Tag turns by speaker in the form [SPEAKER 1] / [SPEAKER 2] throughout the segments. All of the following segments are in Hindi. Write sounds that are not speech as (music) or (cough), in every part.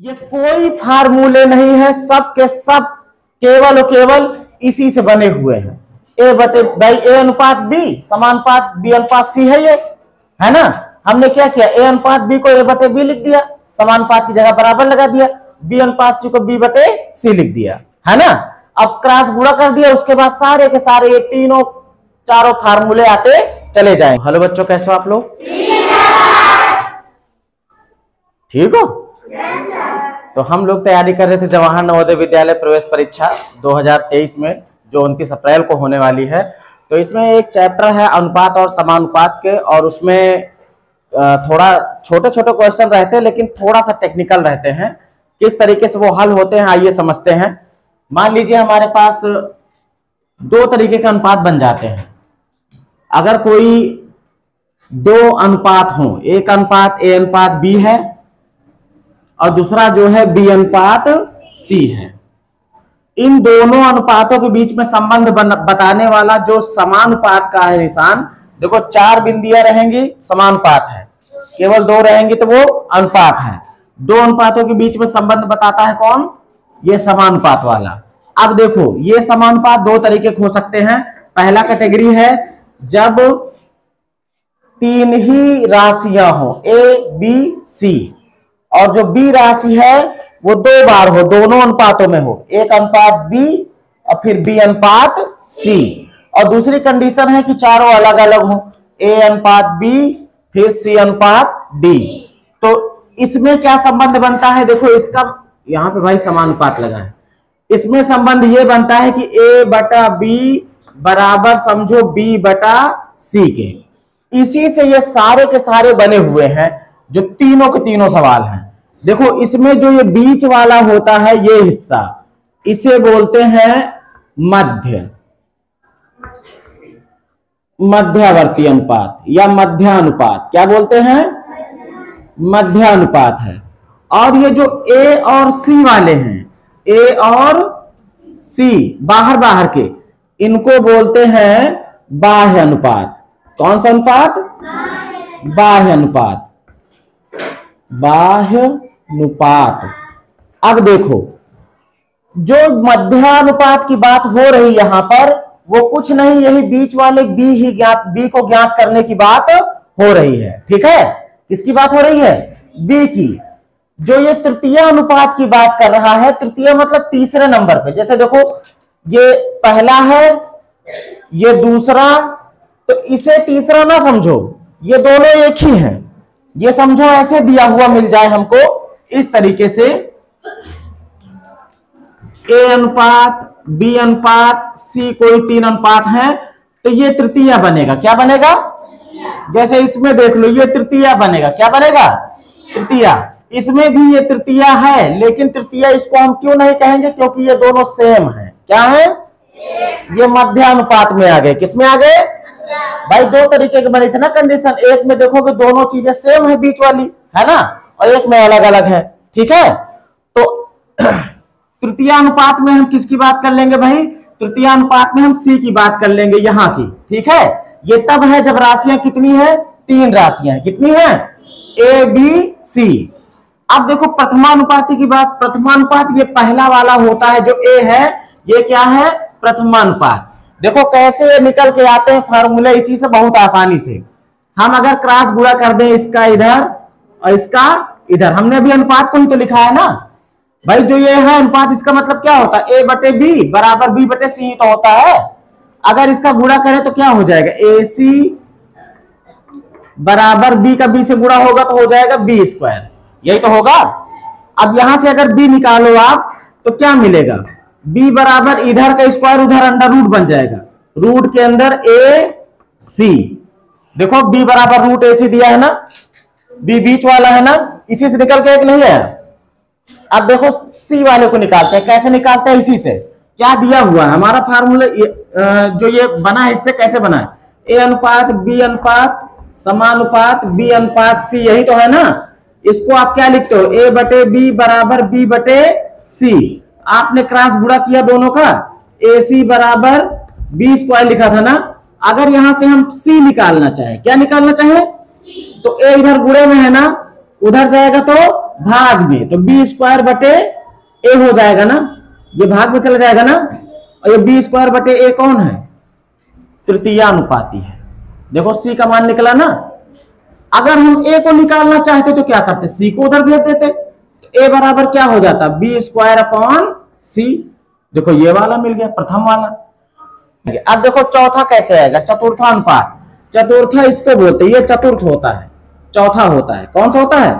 [SPEAKER 1] ये कोई फार्मूले नहीं है, सब के सब केवल और केवल इसी से बने हुए हैं। ए बटे बाई ए अनुपात बी समानुपात बी अनुपात सी है ये, है ना? हमने क्या किया? ए अनुपात बी को ए बटे बी लिख दिया समानुपात की जगह बराबर लगा दिया बी अनुपात सी को बी बटे सी लिख दिया, है ना? अब क्रॉस गुणा कर दिया, उसके बाद सारे के सारे ये तीनों, चारों फार्मूले आते चले जाए हेलो बच्चों, कैसे हो आप लोग? ठीक हो। तो हम लोग तैयारी कर रहे थे जवाहर नवोदय विद्यालय प्रवेश परीक्षा 2023 में, जो 29 अप्रैल को होने वाली है। तो इसमें एक चैप्टर है अनुपात और समानुपात के, और उसमें थोड़ा छोटे छोटे क्वेश्चन रहते हैं, लेकिन थोड़ा सा टेक्निकल रहते हैं। किस तरीके से वो हल होते हैं, आइए समझते हैं। मान लीजिए हमारे पास दो तरीके के अनुपात बन जाते हैं। अगर कोई दो अनुपात हो, एक अनुपात ए अनुपात बी है और दूसरा जो है बी अनुपात सी है। इन दोनों अनुपातों के बीच में संबंध बताने वाला जो समानुपात का है निशान, देखो चार बिंदियाँ रहेंगी, समानुपात है। केवल दो रहेंगी तो वो अनुपात है। दो अनुपातों के बीच में संबंध बताता है कौन? ये समानुपात वाला। अब देखो, ये समानुपात दो तरीके हो सकते हैं। पहला कैटेगरी है, जब तीन ही राशियाँ हो, ए, बी, सी। और जो बी राशि है, वो दो बार हो, दोनों अनुपातों में हो। एक अनुपात बी और फिर बी अनुपात सी। और दूसरी कंडीशन है कि चारों अलग अलग हो। ए अनुपात बी, फिर सी अनुपात डी। तो इसमें क्या संबंध बनता है? देखो, इसका यहाँ पे भाई समानुपात लगा है। इसमें संबंध ये बनता है कि ए बटा बी बराबर समझो बी बटा सी के। इसी से ये सारे के सारे बने हुए हैं। जो तीनों के तीनों सवाल हैं। देखो, इसमें जो ये बीच वाला होता है, ये हिस्सा, इसे बोलते हैं मध्य। मध्यावर्ती अनुपात या मध्यानुपात। क्या बोलते हैं? मध्यानुपात है। और ये जो ए और सी वाले हैं ए और सी बाहर बाहर के, इनको बोलते हैं बाह्य अनुपात। कौन सा अनुपात? बाह्य अनुपात। बाह्य अनुपात अब देखो, जो मध्यानुपात की बात हो रही यहाँ पर, वो कुछ नहीं, यही बीच वाले बी ही ज्ञात, बी को ज्ञात करने की बात हो रही है। ठीक है? किसकी बात हो रही है? बी की। जो ये तृतीय अनुपात की बात कर रहा है, तृतीय मतलब तीसरे नंबर पे। जैसे देखो, ये पहला है, ये दूसरा तो इसे तीसरा ना समझो। ये दोनों एक ही हैं। ये समझो, ऐसे दिया हुआ मिल जाए हमको। इस तरीके से ए अनुपात बी अनुपात सी कोई तीन अनुपात है तो ये तृतीय बनेगा। क्या बनेगा? जैसे इसमें देख लो, ये तृतीय बनेगा। क्या बनेगा? तृतीय। इसमें भी ये तृतीय है, लेकिन तृतीय इसको हम क्यों नहीं कहेंगे? क्योंकि ये दोनों सेम है। क्या है? ये मध्यानुपात में आ गए। किसमें आ गए? भाई, दो तरीके के बने थे ना कंडीशन एक में देखोगे दोनों चीज़ें सेम है बीच वाली, है ना? और एक में अलग अलग है, ठीक है? तो (clears throat) तृतीय अनुपात में हम किसकी बात कर लेंगे भाई? तृतीय अनुपात में हम सी की बात कर लेंगे, यहाँ की, ठीक है? ये तब है जब राशियाँ कितनी है? तीन राशियाँ। कितनी है? ए बी सी अब देखो, प्रथमानुपाती की बात, प्रथमानुपात ये पहला वाला होता है जो ए है, ये क्या है? प्रथमानुपात। देखो कैसे निकल के आते हैं फार्मूले इसी से बहुत आसानी से। हम अगर क्रॉस गुणा कर दें इसका इधर और इसका इधर। हमने अभी अनुपात को ही तो लिखा है ना। भाई जो ये है अनुपात, इसका मतलब क्या होता है? ए बटे बी बराबर बी बटे सी तो होता है। अगर इसका गुणा करें तो क्या हो जाएगा? ए सी बराबर बी का बी से गुणा होगा तो हो जाएगा बी स्क्वायर यही तो होगा। अब यहाँ से अगर बी निकालो आप तो क्या मिलेगा? बी बराबर इधर का स्क्वायर उधर अंडर रूट बन जाएगा। रूट के अंदर ए सी देखो बी बराबर रूट ए सी दिया है ना? बी बीच वाला है ना? इसी से निकल के एक नहीं है अब देखो सी वाले को निकालते हैं। कैसे निकालते हैं? इसी से। क्या दिया हुआ है? हमारा फार्मूला जो ये बना है, इससे कैसे बना है? ए अनुपात बी अनुपात, समानुपात बी अनुपात सी यही तो है ना? इसको आप क्या लिखते हो? ए बटे बी बराबर बी बटे सी आपने क्रॉस गुणा किया दोनों का? ए सी बराबर बी स्क्वायर लिखा था ना? अगर यहाँ से हम सी निकालना चाहे, क्या निकालना चाहे? तो ए इधर गुणे में है ना? उधर जाएगा तो भाग में तो बी स्क्वायर बटे ए हो जाएगा ना? ये भाग में चला जाएगा ना? और ये बी स्क्वायर बटे ए कौन है? तृतीय अनुपाती है। देखो सी का मान निकला ना? अगर हम ए को निकालना चाहते तो क्या करते? सी को उधर भेज देते। तो ए बराबर क्या हो जाता? बी स्क्वायर अपॉन सी देखो ये वाला मिल गया, प्रथम वाला। अब देखो चौथा कैसे आएगा? चतुर्था अनुपात चतुर्था इसको बोलते ये चतुर्थ होता है। चौथा होता है। कौन सा होता है?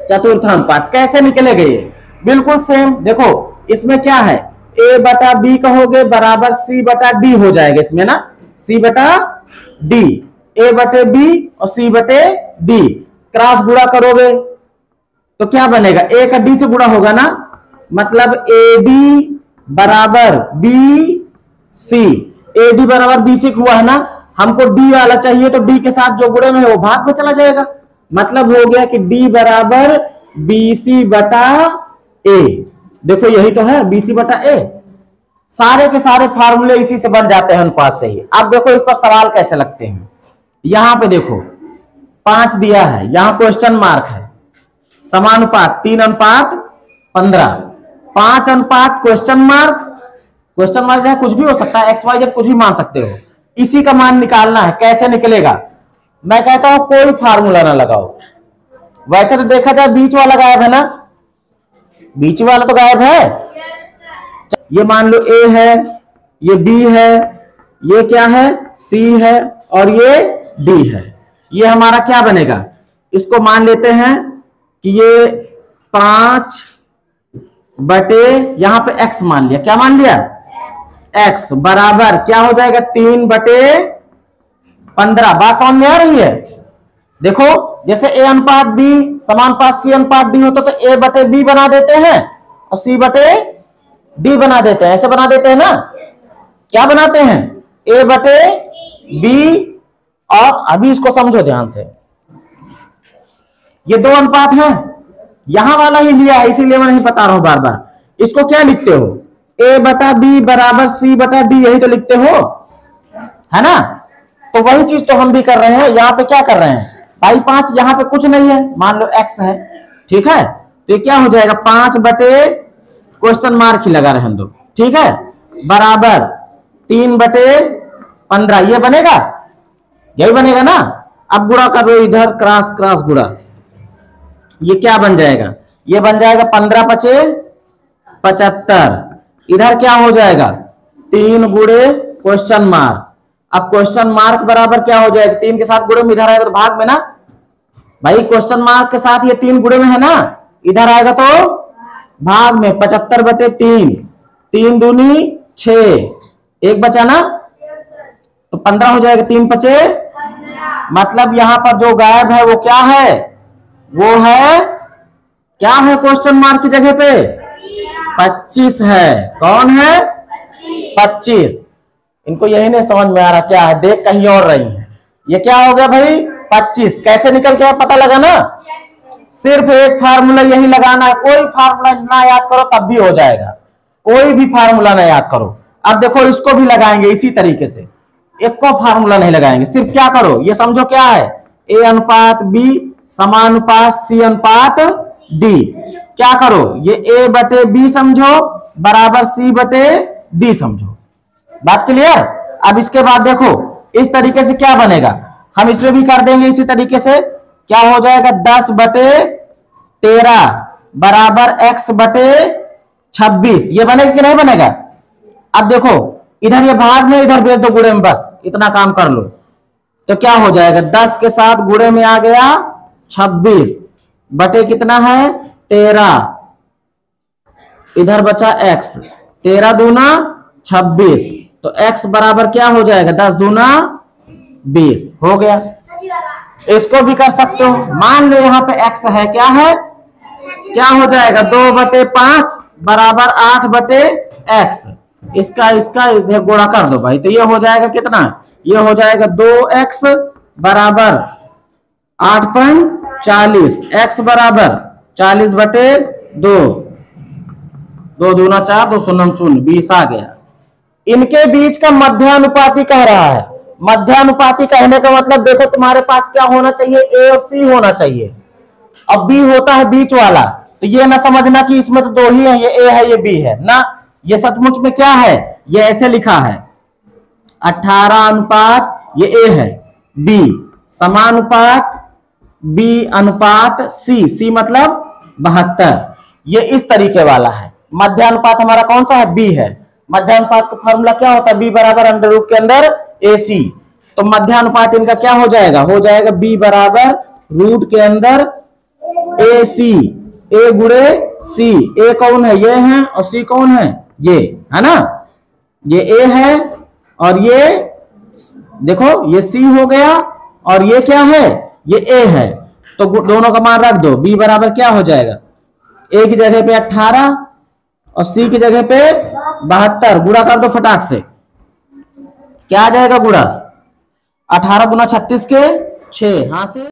[SPEAKER 1] चतुर्थ अनुपात कैसे निकलेगा ये? बिल्कुल सेम देखो, इसमें क्या है? ए बटा बी कहोगे, बराबर सी बटा डी हो जाएगा इसमें ना? सी बटा डी ए बटे बी और सी बटे डी क्रॉस गुड़ा करोगे तो क्या बनेगा? ए का डी से गुड़ा होगा ना? मतलब ए बी बराबर बी सी ए डी बराबर बी सी हुआ है ना? हमको डी वाला चाहिए तो डी के साथ जो गुड़े में है वो भाग में चला जाएगा। मतलब हो गया कि डी बराबर बी सी बटा ए देखो यही तो है बी सी बटा ए सारे के सारे फार्मूले इसी से बन जाते हैं अनुपात से ही। अब देखो इस पर सवाल कैसे लगते हैं। यहाँ पे देखो, पाँच दिया है, यहाँ क्वेश्चन मार्क है। समानुपात, तीन अनुपात, पंद्रह। पाँच अनुपात क्वेश्चन मार्क क्वेश्चन मार्क है, कुछ भी हो सकता है एक्स वाई जेड कुछ भी मान सकते हो। इसी का मान निकालना है, कैसे निकलेगा? मैं कहता हूँ, कोई फार्मूला ना लगाओ। वैसे तो देखा जाए, बीच वाला गायब है ना? बीच वाला तो गायब है? ये मान लो ए है, ये बी है, ये क्या है? सी है, और ये डी है। ये हमारा क्या बनेगा? इसको मान लेते हैं कि ये पाँच बटे यहाँ पे एक्स मान लिया। क्या मान लिया? एक्स बराबर क्या हो जाएगा? तीन बटे पंद्रह। बात समझ में आ रही है? देखो, जैसे ए अनुपात बी समानुपात सी अनुपात डी होता तो ए बटे बी बना देते हैं और सी बटे डी बना देते हैं। ऐसे बना देते हैं ना? क्या बनाते हैं? ए बटे बी और अभी इसको समझो ध्यान से। ये दो अनुपात हैं। यहाँ वाला ही लिया है, इसीलिए मैं नहीं बता रहा हूँ बार बार इसको क्या लिखते हो? ए बटा बी बराबर सी बटा डी यही तो लिखते हो? है ना? तो वही चीज़ तो हम भी कर रहे हैं, यहाँ पे क्या कर रहे हैं? भाई पाँच यहाँ पे कुछ नहीं है, मान लो एक्स है। ठीक है? तो क्या हो जाएगा? पाँच बटे क्वेश्चन मार्क ही लगा रहे हम दो ठीक है? बराबर तीन बटे पंद्रह, ये बनेगा? यही बनेगा ना? अब गुड़ा कर दो इधर, क्रॉस क्रॉस गुड़ा ये क्या बन जाएगा? ये बन जाएगा पंद्रह पचे पचहत्तर। इधर क्या हो जाएगा? तीन गुड़े क्वेश्चन मार्क अब क्वेश्चन मार्क बराबर क्या हो जाएगा? तीन के साथ गुड़े में इधर आएगा तो भाग में ना? भाई क्वेश्चन मार्क के साथ ये तीन गुड़े में है ना? इधर आएगा तो भाग में पचहत्तर बटे तीन। तीन दूनी छ। एक बचा ना? तो पंद्रह हो जाएगा तीन पचे। मतलब यहाँ पर जो गायब है वो क्या है? वो है, क्या है क्वेश्चन मार्क की जगह पे? पच्चीस है। कौन है? पच्चीस। इनको यही नहीं समझ में आ रहा क्या है, देख कहीं और रही है। ये क्या हो गया भाई? पच्चीस। कैसे निकल के पता लगा ना सिर्फ़ एक फार्मूला यही लगाना है। कोई फार्मूला ना याद करो, तब भी हो जाएगा। कोई भी फार्मूला ना याद करो। अब देखो, इसको भी लगाएँगे इसी तरीके से। एक को फार्मूला नहीं लगाएँगे। सिर्फ़ क्या करो? ये समझो क्या है? ए अनुपात बी समानुपात सी अनुपात डी। क्या करो? ये ए बटे बी समझो, बराबर सी बटे डी समझो। बात क्लियर अब इसके बाद देखो, इस तरीके से क्या बनेगा? हम इसमें भी कर देंगे इसी तरीके से। क्या हो जाएगा? दस बटे तेरह बराबर एक्स बटे छब्बीस। ये बनेगा कि नहीं बनेगा? अब देखो, इधर ये भाग में, इधर भेज दो गुड़े में बस। इतना काम कर लो। तो क्या हो जाएगा? दस के साथ गुड़े में आ गया छब्बीस। बटे कितना है? तेरह। इधर बचा एक्स तेरह दूना छब्बीस। तो x बराबर क्या हो जाएगा? दस दूना बीस। हो गया। इसको भी कर सकते हो। मान लो यहाँ पे x है। क्या है? क्या हो जाएगा? दो बटे पाँच बराबर आठ बटे x इसका इसका, इधर गोड़ा कर दो भाई। तो ये हो जाएगा कितना? ये हो जाएगा दो एक्स बराबर आठ पन चालीस एक्स बराबर चालीस बटे दो। दो दूना चार, दो शून्य शून्य, बीस आ गया। इनके बीच का मध्यानुपाती कह रहा है। मध्यानुपाती कहने का मतलब देखो तुम्हारे पास क्या होना चाहिए ए और सी होना चाहिए। अब बी होता है बीच वाला तो ये ना समझना कि इसमें तो दो ही है, ये ए है, ये बी है। ना, ये सचमुच में क्या है? ये ऐसे लिखा है। अठारह अनुपात, ये ए है। बी समानुपात बी अनुपात सी सी मतलब बहत्तर। ये इस तरीके वाला है। मध्यानुपात हमारा कौन सा है? बी है। मध्यानुपात का फॉर्मूला क्या होता है? बी बराबर अंडर रूट के अंदर ए सी तो मध्यानुपात इनका क्या हो जाएगा? हो जाएगा बी बराबर रूट के अंदर ए सी ए गुड़े सी ए कौन है? ये है और सी कौन है? ये। है ना? ये ए है और ये देखो, ये सी हो गया और ये क्या है? ये ए है तो दोनों का मान रख दो बी बराबर क्या हो जाएगा? ए की जगह पे अट्ठारह और सी की जगह पे बहत्तर। गुड़ा कर दो फटाक से। क्या आ जाएगा गुड़ा अठारह गुना छत्तीस के छ हाँ से